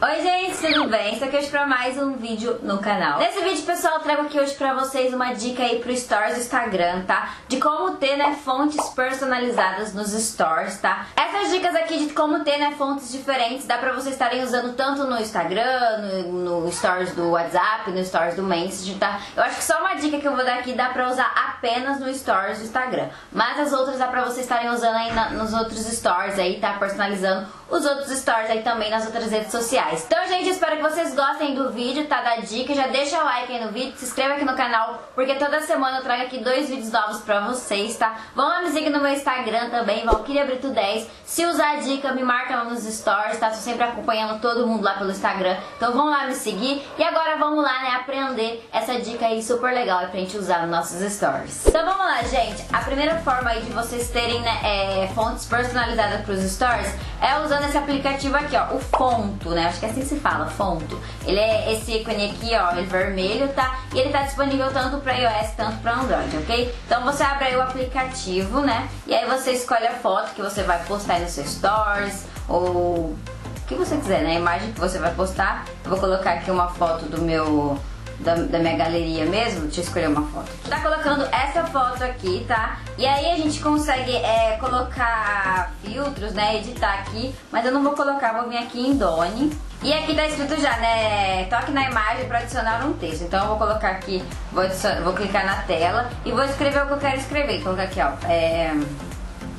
Oi gente, tudo bem? Estou aqui hoje para mais um vídeo no canal. Nesse vídeo, pessoal, eu trago aqui hoje para vocês uma dica aí pro Stories do Instagram, tá? De como ter, né, fontes personalizadas nos Stories, tá? Essas dicas aqui de como ter, né, fontes diferentes, dá pra vocês estarem usando tanto no Instagram, no, no Stories do WhatsApp, no Stories do Messenger, tá? Eu acho que só uma dica que eu vou dar aqui dá pra usar apenas no Stories do Instagram. Mas as outras dá pra vocês estarem usando aí na, nos outros Stories aí, tá? Personalizando os outros Stories aí também nas outras redes sociais. Então, gente, espero que vocês gostem do vídeo, tá? Da dica. Já deixa o like aí no vídeo, se inscreva aqui no canal, porque toda semana eu trago aqui dois vídeos novos pra vocês, tá? Vão lá me seguir no meu Instagram também, Valkyria Brito 10. Se usar a dica, me marca lá nos stories, tá? Tô sempre acompanhando todo mundo lá pelo Instagram. Então vão lá me seguir. E agora vamos lá, né, aprender essa dica aí super legal pra gente usar nos nossos stories. Então vamos lá, gente. A primeira forma aí de vocês terem né, é, fontes personalizadas pros stories é usando esse aplicativo aqui, ó, o Fonto, né? Acho que é assim que se fala, Fonto. Ele é esse ícone aqui, ó, ele é vermelho, tá? E ele tá disponível tanto para iOS, tanto para Android, ok? Então você abre aí o aplicativo, né? E aí você escolhe a foto que você vai postar aí no seu Stories, ou o que você quiser, né? A imagem que você vai postar. Eu vou colocar aqui uma foto do meu da, da, minha galeria mesmo, deixa eu escolher uma foto. Tá colocando essa foto aqui, tá? E aí a gente consegue é, colocar filtros, né, editar aqui, mas eu não vou colocar, vou vir aqui em Doni. E aqui tá escrito já, né, toque na imagem para adicionar um texto. Então eu vou colocar aqui, vou, vou clicar na tela e vou escrever o que eu quero escrever. Vou colocar aqui, ó, é,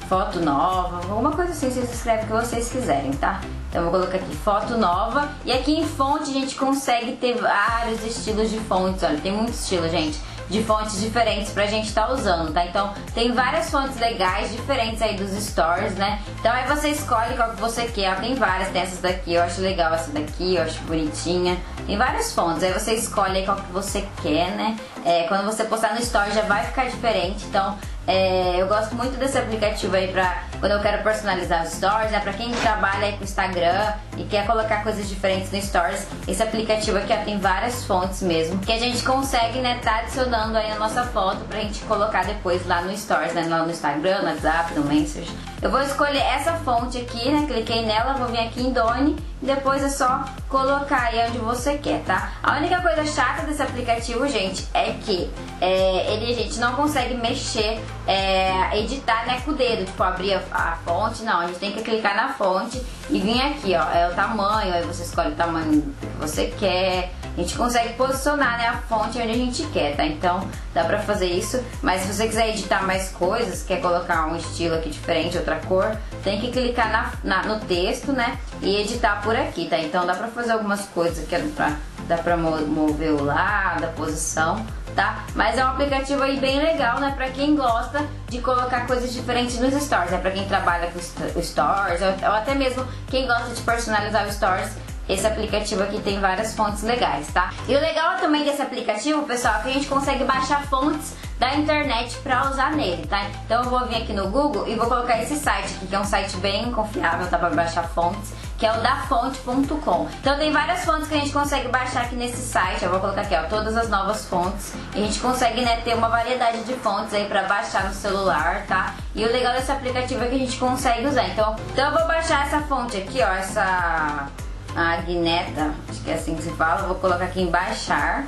foto nova, alguma coisa assim, vocês escrevem o que vocês quiserem, tá? Então eu vou colocar aqui foto nova. E aqui em fonte a gente consegue ter vários estilos de fontes. Olha, tem muito estilo, gente. De fontes diferentes pra gente estar tá usando, tá? Então tem várias fontes legais, diferentes aí dos stories, né? Então aí você escolhe qual que você quer. Tem várias, tem essas daqui, eu acho legal essa daqui, eu acho bonitinha. Tem várias fontes, aí você escolhe aí qual que você quer, né? É, quando você postar no story já vai ficar diferente, então é, eu gosto muito desse aplicativo aí pra quando eu quero personalizar os stories, né? Pra quem trabalha com Instagram e quer colocar coisas diferentes no stories, esse aplicativo aqui ó, tem várias fontes mesmo que a gente consegue, né, tá adicionando aí a nossa foto pra gente colocar depois lá no stories, né? Lá no Instagram, no WhatsApp, no Messenger. Eu vou escolher essa fonte aqui, né? Cliquei nela, vou vir aqui em Doni. E depois é só colocar aí onde você quer, tá? A única coisa chata desse aplicativo, gente, é que é, ele a gente não consegue mexer, é, editar né, com o dedo, tipo abrir a, a, fonte, não, a gente tem que clicar na fonte e vir aqui, ó, é o tamanho, aí você escolhe o tamanho que você quer, gente consegue posicionar né, a fonte onde a gente quer, tá? Então dá pra fazer isso, mas se você quiser editar mais coisas, quer colocar um estilo aqui diferente, outra cor, tem que clicar na, na, no texto, né? E editar por aqui, tá? Então dá pra fazer algumas coisas que pra, dá pra mover o lado, a posição, tá? Mas é um aplicativo aí bem legal, né? Pra quem gosta de colocar coisas diferentes nos stories, né? Pra quem trabalha com stories, ou, ou até mesmo quem gosta de personalizar os stories, esse aplicativo aqui tem várias fontes legais, tá? E o legal também desse aplicativo, pessoal, é que a gente consegue baixar fontes da internet para usar nele, tá? Então eu vou vir aqui no Google e vou colocar esse site aqui, que é um site bem confiável, tá? Para baixar fontes, que é o dafonte.com. Então tem várias fontes que a gente consegue baixar aqui nesse site. Eu vou colocar aqui, ó, todas as novas fontes. E a gente consegue, né, ter uma variedade de fontes aí para baixar no celular, tá? E o legal desse aplicativo é que a gente consegue usar. Então, então eu vou baixar essa fonte aqui, ó, essa a Agneta, acho que é assim que se fala, vou colocar aqui em baixar.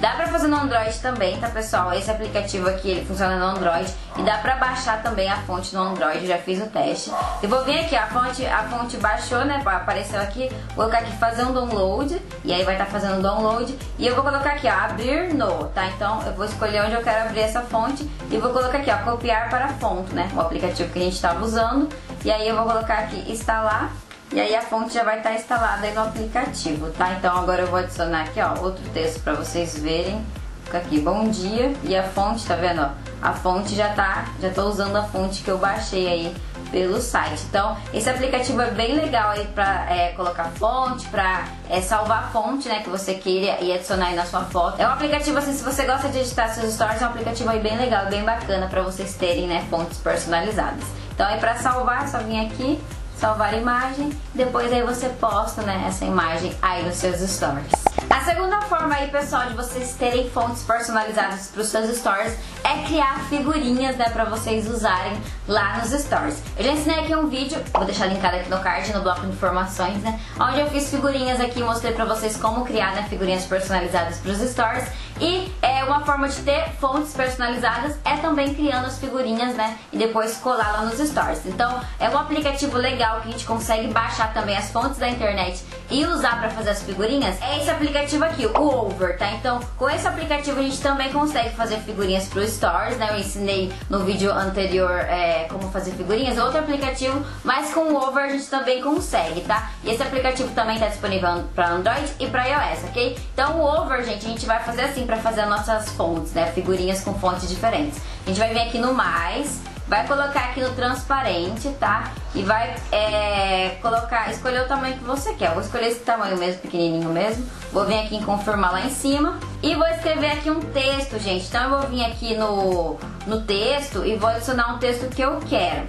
Dá pra fazer no Android também, tá pessoal? Esse aplicativo aqui, ele funciona no Android e dá pra baixar também a fonte no Android, já fiz o teste. Eu vou vir aqui, a fonte, a fonte baixou, né, apareceu aqui, vou colocar aqui fazer um download e aí vai estar tá fazendo o download e eu vou colocar aqui, ó, abrir no, tá? Então eu vou escolher onde eu quero abrir essa fonte e vou colocar aqui, ó, copiar para fonte, né? O aplicativo que a gente estava usando e aí eu vou colocar aqui instalar e aí a fonte já vai estar instalada aí no aplicativo, tá? Então agora eu vou adicionar aqui, ó, outro texto para vocês verem. Fica aqui, bom dia. E a fonte, tá vendo, ó? A fonte já tá, já tô usando a fonte que eu baixei aí pelo site. Então, esse aplicativo é bem legal aí pra é, colocar fonte, pra é, salvar fonte, né, que você queira e adicionar aí na sua foto. É um aplicativo, assim, se você gosta de editar seus stories, é um aplicativo aí bem legal, bem bacana pra vocês terem, né, fontes personalizadas. Então, aí pra salvar, é só vir aqui, salvar a imagem, depois aí você posta né, essa imagem aí nos seus stories. A segunda forma aí, pessoal, de vocês terem fontes personalizadas para os seus stories é criar figurinhas, né, pra vocês usarem lá nos stories. Eu já ensinei aqui um vídeo, vou deixar linkado aqui no card, no bloco de informações, né, onde eu fiz figurinhas aqui, mostrei pra vocês como criar, né, figurinhas personalizadas pros stories. E é uma forma de ter fontes personalizadas é também criando as figurinhas, né, e depois colar lá nos stories. Então, é um aplicativo legal que a gente consegue baixar também as fontes da internet e usar pra fazer as figurinhas. É esse aplicativo aqui, o Over, tá? Então, com esse aplicativo a gente também consegue fazer figurinhas pro stories, né? Eu ensinei no vídeo anterior é, como fazer figurinhas, outro aplicativo, mas com o Over a gente também consegue, tá? E esse aplicativo também tá disponível para Android e para iOS, ok? Então o Over, gente, a gente vai fazer assim para fazer nossas fontes, né? Figurinhas com fontes diferentes. A gente vai vir aqui no mais, vai colocar aqui no transparente, tá? E vai é, colocar, escolher o tamanho que você quer. Vou escolher esse tamanho mesmo, pequenininho mesmo. Vou vir aqui em confirmar lá em cima. E vou escrever aqui um texto, gente. Então eu vou vir aqui no, no texto e vou adicionar um texto que eu quero.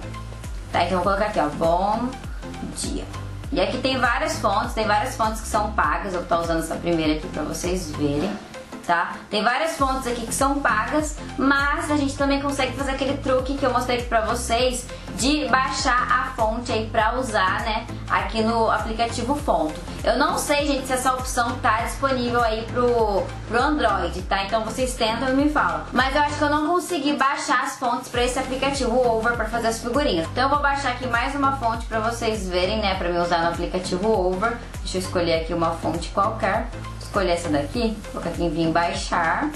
Tá, então eu vou colocar aqui, ó, bom dia. E aqui tem várias fontes, tem várias fontes que são pagas. Eu vou estar usando essa primeira aqui pra vocês verem tá? Tem várias fontes aqui que são pagas, mas a gente também consegue fazer aquele truque que eu mostrei aqui pra vocês de baixar a fonte aí pra usar, né, aqui no aplicativo Fonto. Eu não sei, gente, se essa opção tá disponível aí pro, pro Android, tá? Então vocês tentam e me falam. Mas eu acho que eu não consegui baixar as fontes pra esse aplicativo Over pra fazer as figurinhas. Então eu vou baixar aqui mais uma fonte pra vocês verem, né, pra me usar no aplicativo Over. Deixa eu escolher aqui uma fonte qualquer escolher essa daqui, colocar aqui em vir baixar,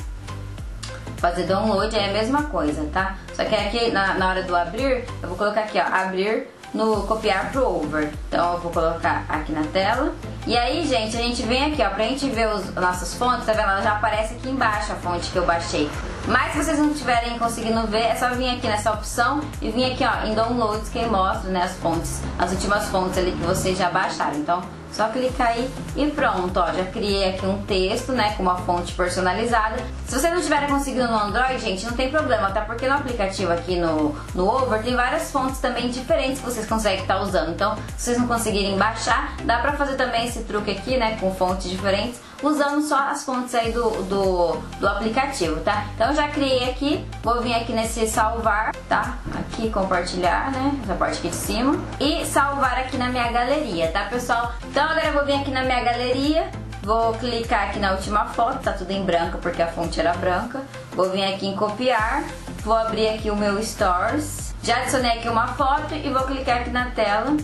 fazer download é a mesma coisa, tá? Só que aqui na, na hora do abrir, eu vou colocar aqui, ó, abrir no copiar pro over. Então eu vou colocar aqui na tela. E aí, gente, a gente vem aqui, ó, pra gente ver os nossas fontes, tá vendo? Ela já aparece aqui embaixo a fonte que eu baixei. Mas se vocês não estiverem conseguindo ver, é só vir aqui nessa opção e vir aqui, ó, em downloads que mostra, né, as fontes, as últimas fontes ali que vocês já baixaram. Então, só clicar aí e pronto, ó, já criei aqui um texto, né, com uma fonte personalizada. Se vocês não estiverem conseguindo no Android, gente, não tem problema, tá? Porque no aplicativo aqui no, no Over tem várias fontes também diferentes que vocês conseguem estar tá usando. Então, se vocês não conseguirem baixar, dá pra fazer também esse truque aqui, né, com fontes diferentes usando só as fontes aí do, do, do aplicativo, tá? Então já criei aqui, vou vir aqui nesse salvar, tá? Aqui compartilhar, né? Essa parte aqui de cima. E salvar aqui na minha galeria, tá pessoal? Então agora eu vou vir aqui na minha galeria, Vou clicar aqui na última foto, tá tudo em branco porque a fonte era branca. Vou vir aqui em copiar, vou abrir aqui o meu Stories. Já adicionei aqui uma foto e vou clicar aqui na tela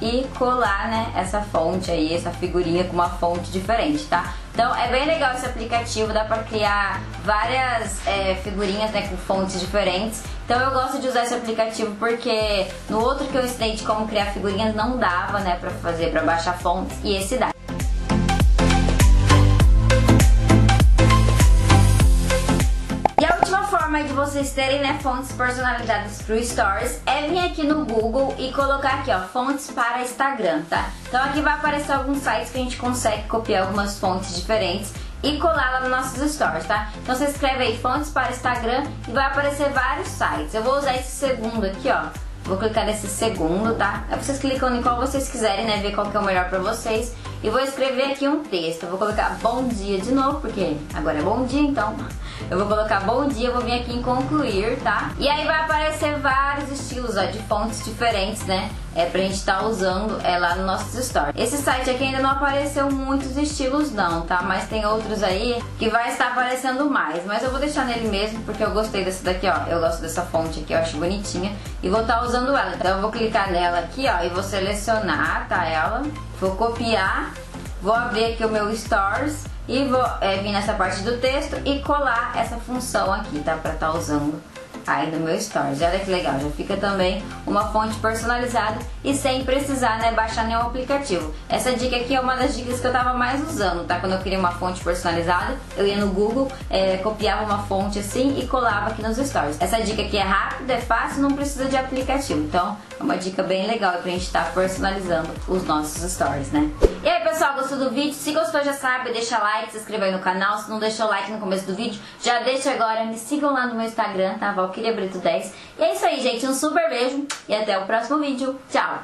e colar, né, essa fonte aí, essa figurinha com uma fonte diferente, tá? Então é bem legal esse aplicativo, dá pra criar várias é, figurinhas, né, com fontes diferentes. Então eu gosto de usar esse aplicativo porque no outro que eu ensinei de como criar figurinhas não dava, né, pra fazer, pra baixar fontes, e esse dá. Forma de vocês terem né, fontes personalizadas pro Stories é vir aqui no Google e colocar aqui, ó, fontes para Instagram, tá? Então aqui vai aparecer alguns sites que a gente consegue copiar algumas fontes diferentes e colar lá nos nossos stories, tá? Então você escreve aí fontes para Instagram e vai aparecer vários sites. Eu vou usar esse segundo aqui, ó. Vou clicar nesse segundo, tá? Aí vocês clicam em qual vocês quiserem, né? Ver qual que é o melhor pra vocês. E vou escrever aqui um texto. Eu vou colocar bom dia de novo, porque agora é bom dia, então eu vou colocar bom dia, vou vir aqui em concluir, tá? E aí vai aparecer vários estilos, ó, de fontes diferentes, né? É pra gente estar tá usando é, lá no nossos stories. Esse site aqui ainda não apareceu muitos estilos não, tá? Mas tem outros aí que vai estar aparecendo mais. Mas eu vou deixar nele mesmo porque eu gostei desse daqui, ó. Eu gosto dessa fonte aqui, eu acho bonitinha. E vou estar tá usando ela. Então eu vou clicar nela aqui, ó, e vou selecionar, tá? Ela. Vou copiar. Vou abrir aqui o meu Stories e vou é, vir nessa parte do texto e colar essa função aqui, tá? Pra estar tá usando aí no meu Stories. Olha que legal, já fica também uma fonte personalizada e sem precisar né, baixar nenhum aplicativo. Essa dica aqui é uma das dicas que eu tava mais usando, tá? Quando eu queria uma fonte personalizada, eu ia no Google, é, copiava uma fonte assim e colava aqui nos Stories. Essa dica aqui é rápida, é fácil, não precisa de aplicativo. Então, é uma dica bem legal pra gente estar tá personalizando os nossos Stories, né? E aí, pessoal, gostou do vídeo? Se gostou, já sabe, deixa like, se inscreva aí no canal. Se não deixou like no começo do vídeo, já deixa agora. Me sigam lá no meu Instagram, tá? Valkyria Brito 10. E é isso aí, gente. Um super beijo e até o próximo vídeo. Tchau!